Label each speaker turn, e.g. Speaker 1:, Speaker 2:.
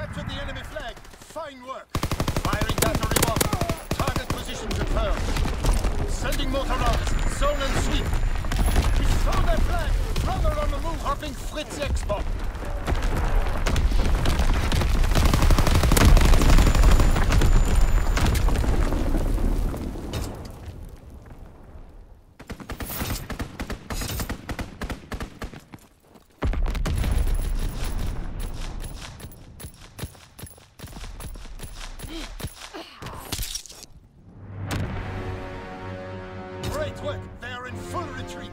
Speaker 1: enemy flag. Fine work. Firing battery one. Target position confirmed. Sending mortar rounds. Zone and sweep. We saw their flag. Runner on the move. Dropping Fritz Export. Great work. They are in full retreat.